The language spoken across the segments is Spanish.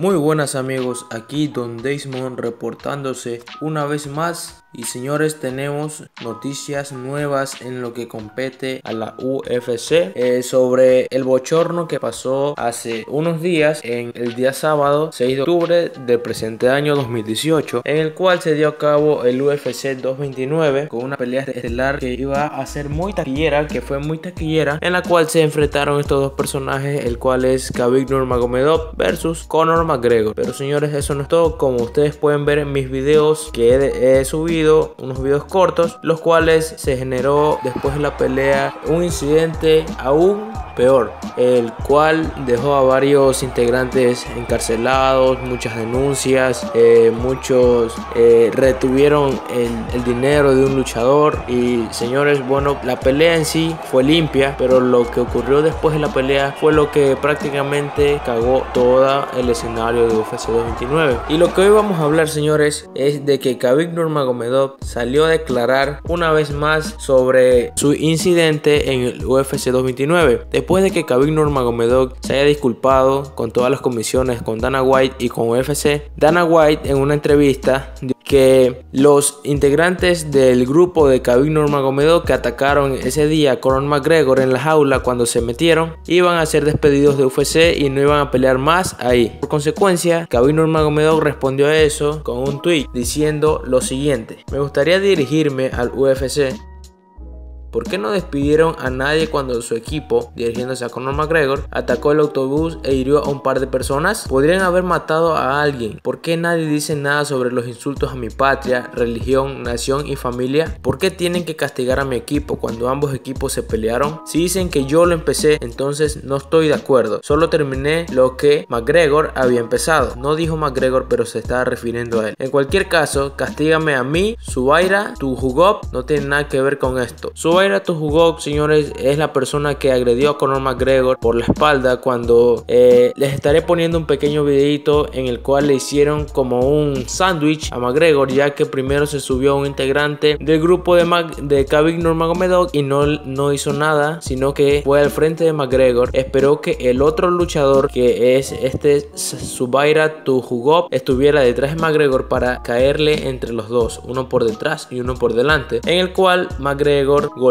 Muy buenas amigos, aquí Don Desmond reportándose una vez más y señores, tenemos noticias nuevas en lo que compete a la UFC eh, sobre el bochorno que pasó hace unos días en el día sábado 6 de octubre del presente año 2018 en el cual se dio a cabo el UFC 229 con una pelea estelar que iba a ser muy taquillera, que fue muy taquillera en la cual se enfrentaron estos dos personajes, el cual es Khabib Nurmagomedov versus Conor McGregor. Pero señores, eso no es todo, como ustedes pueden ver en mis videos que he subido unos videos cortos, los cuales se generó después de la pelea un incidente aún peor, el cual dejó a varios integrantes encarcelados, muchas denuncias, eh, muchos eh, retuvieron el, dinero de un luchador y señores, bueno, la pelea en sí fue limpia, pero lo que ocurrió después de la pelea fue lo que prácticamente cagó todo el escenario de UFC 229. Y lo que hoy vamos a hablar, señores, es de que Khabib Nurmagomedov salió a declarar una vez más sobre su incidente en el UFC 229. Después de que Khabib Nurmagomedov se haya disculpado con todas las comisiones, con Dana White y con UFC, Dana White en una entrevista que los integrantes del grupo de Khabib Nurmagomedov que atacaron ese día a Conor McGregor en la jaula cuando se metieron iban a ser despedidos de UFC y no iban a pelear más ahí. Por consecuencia, Khabib Nurmagomedov respondió a eso con un tweet diciendo lo siguiente: "Me gustaría dirigirme al UFC ¿Por qué no despidieron a nadie cuando su equipo, dirigiéndose a Conor McGregor, atacó el autobús e hirió a un par de personas? Podrían haber matado a alguien. ¿Por qué nadie dice nada sobre los insultos a mi patria, religión, nación y familia? ¿Por qué tienen que castigar a mi equipo cuando ambos equipos se pelearon? Si dicen que yo lo empecé, entonces no estoy de acuerdo. Solo terminé lo que McGregor había empezado. No dijo McGregor, pero se estaba refiriendo a él. En cualquier caso, castígame a mí, Subaira, tu jugop no tiene nada que ver con esto. Tu jugó, señores, es la persona que agredió a Conor McGregor por la espalda cuando eh, les estaré poniendo un pequeño videito en el cual le hicieron como un sándwich a McGregor ya que primero se subió un integrante del grupo de, Mac de Khabib Nurmagomedov y no, no hizo nada sino que fue al frente de McGregor. Esperó que el otro luchador que es este Subaira Tujugov estuviera detrás de McGregor para caerle entre los dos uno por detrás y uno por delante en el cual McGregor golpeó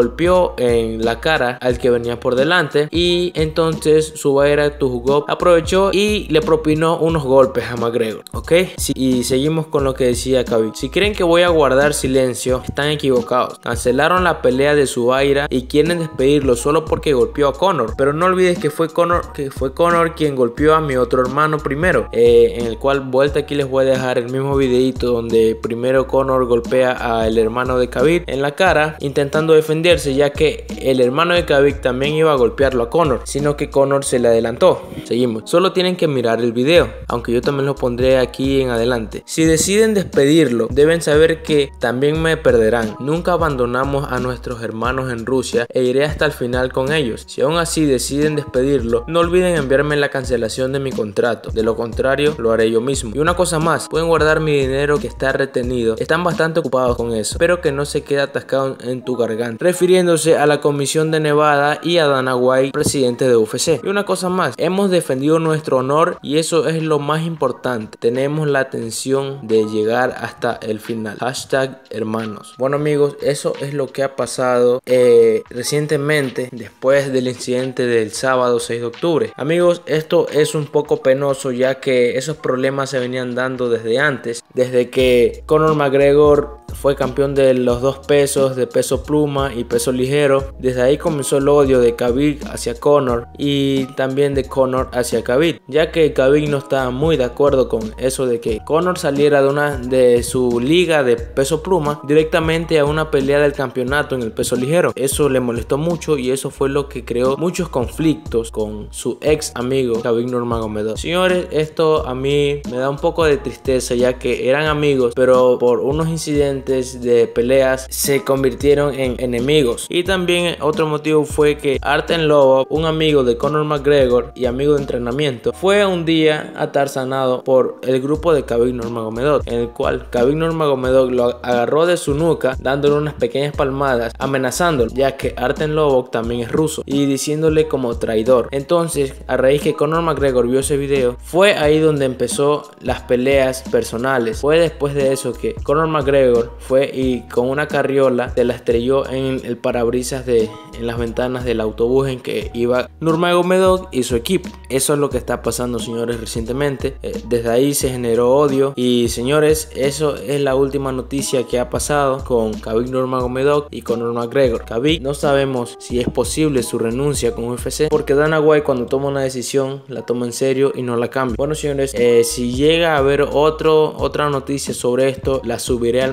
en la cara al que venía por delante y entonces Subaira Tujugov aprovechó y le propinó unos golpes a McGregor, ¿ok? y seguimos con lo que decía Khabib. Si creen que voy a guardar silencio, están equivocados. Cancelaron la pelea de Subaira y quieren despedirlo solo porque golpeó a Conor. Pero no olvides que fue Conor, que fue Conor quien golpeó a mi otro hermano primero, eh, en el cual vuelta aquí les voy a dejar el mismo videito donde primero Conor golpea al hermano de Khabib en la cara intentando defender ya que el hermano de Khabib también iba a golpearlo a Conor, sino que Conor se le adelantó. Seguimos. Solo tienen que mirar el video, aunque yo también lo pondré aquí en adelante. Si deciden despedirlo, deben saber que también me perderán. Nunca abandonamos a nuestros hermanos en Rusia e iré hasta el final con ellos. Si aún así deciden despedirlo, no olviden enviarme la cancelación de mi contrato. De lo contrario, lo haré yo mismo. Y una cosa más, pueden guardar mi dinero que está retenido. Están bastante ocupados con eso. Espero que no se quede atascado en tu garganta refiriéndose a la Comisión de Nevada y a Dana White, presidente de UFC. Y una cosa más, hemos defendido nuestro honor y eso es lo más importante. Tenemos la atención de llegar hasta el final. Hashtag hermanos. Bueno amigos, eso es lo que ha pasado eh, recientemente después del incidente del sábado 6 de octubre. Amigos, esto es un poco penoso ya que esos problemas se venían dando desde antes. Desde que Conor McGregor fue campeón de los dos pesos, de peso pluma y peso ligero. Desde ahí comenzó el odio de Khabib hacia Conor y también de Conor hacia Khabib, ya que Khabib no estaba muy de acuerdo con eso de que Conor saliera de una de su liga de peso pluma directamente a una pelea del campeonato en el peso ligero. Eso le molestó mucho y eso fue lo que creó muchos conflictos con su ex amigo Khabib Nurmagomedov. Señores, esto a mí me da un poco de tristeza ya que eran amigos, pero por unos incidentes de peleas se convirtieron en enemigos. Y también otro motivo fue que Arten Lobo, un amigo de Conor McGregor y amigo de entrenamiento, fue un día atarsanado por el grupo de Khabib Nurmagomedov, en el cual Khabib Nurmagomedov lo agarró de su nuca dándole unas pequeñas palmadas, amenazándolo, ya que Arten Lobo también es ruso y diciéndole como traidor. Entonces, a raíz que Conor McGregor vio ese video, fue ahí donde empezó las peleas personales. Fue después de eso que Conor McGregor fue y con una carriola se la estrelló en el parabrisas de en las ventanas del autobús en que iba Nurmagomedov y su equipo. Eso es lo que está pasando, señores, recientemente. Eh, desde ahí se generó odio y señores, eso es la última noticia que ha pasado con Khabib Nurmagomedov y con McGregor. Khabib no sabemos si es posible su renuncia con UFC porque Dana White cuando toma una decisión la toma en serio y no la cambia. Bueno, señores, eh, si llega a haber otro, otra noticia sobre esto, la subiré al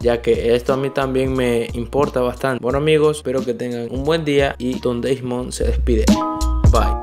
ya que esto a mí también me importa bastante. Bueno, amigos, espero que tengan un buen día y Don Desmond se despide. Bye.